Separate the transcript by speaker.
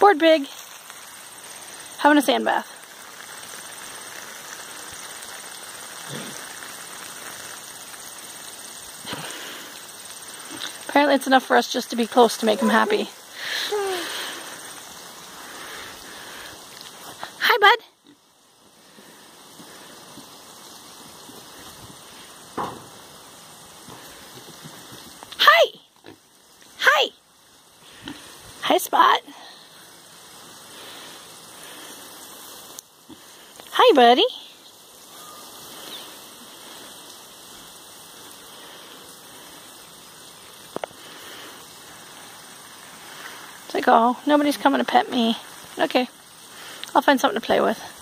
Speaker 1: Bored big. Having a sand bath. Apparently it's enough for us just to be close to make him happy. Hi, bud. Hi. Hi. Hi, Spot. Hi, buddy. It's like, oh, nobody's coming to pet me. Okay, I'll find something to play with.